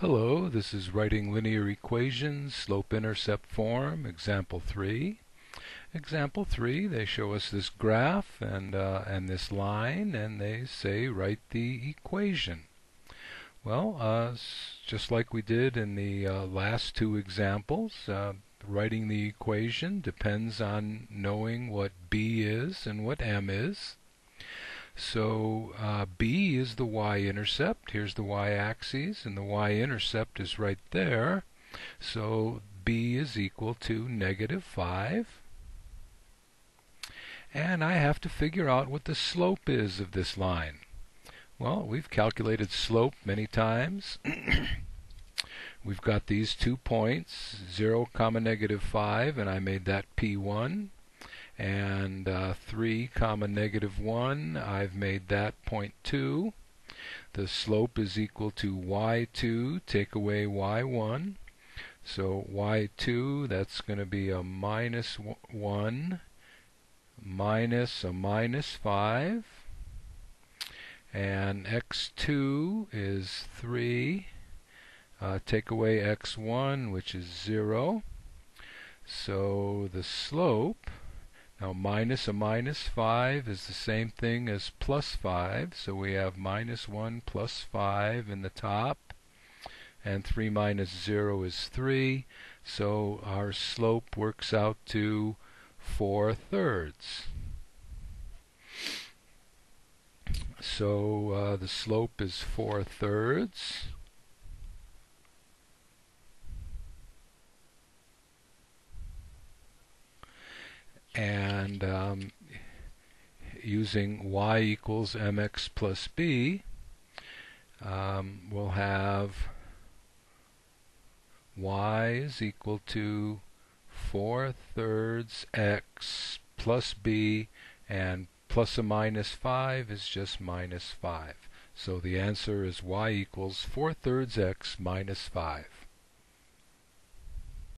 Hello, this is writing linear equations, slope-intercept form, example 3. Example 3, they show us this graph and, uh, and this line, and they say write the equation. Well, uh, just like we did in the uh, last two examples, uh, writing the equation depends on knowing what b is and what m is. So uh, B is the y-intercept. Here's the y-axis, and the y-intercept is right there. So B is equal to negative 5. And I have to figure out what the slope is of this line. Well, we've calculated slope many times. we've got these two points, 0 comma negative 5, and I made that P1 and uh, 3 comma negative 1 I've made that 0.2 the slope is equal to y2 take away y1 so y2 that's going to be a minus 1 minus a minus 5 and x2 is 3 uh, take away x1 which is 0 so the slope now minus a minus 5 is the same thing as plus 5, so we have minus 1 plus 5 in the top, and 3 minus 0 is 3, so our slope works out to 4 thirds. So uh, the slope is 4 thirds. And um, using y equals mx plus b, um, we'll have y is equal to 4 thirds x plus b, and plus or minus 5 is just minus 5. So the answer is y equals 4 thirds x minus 5.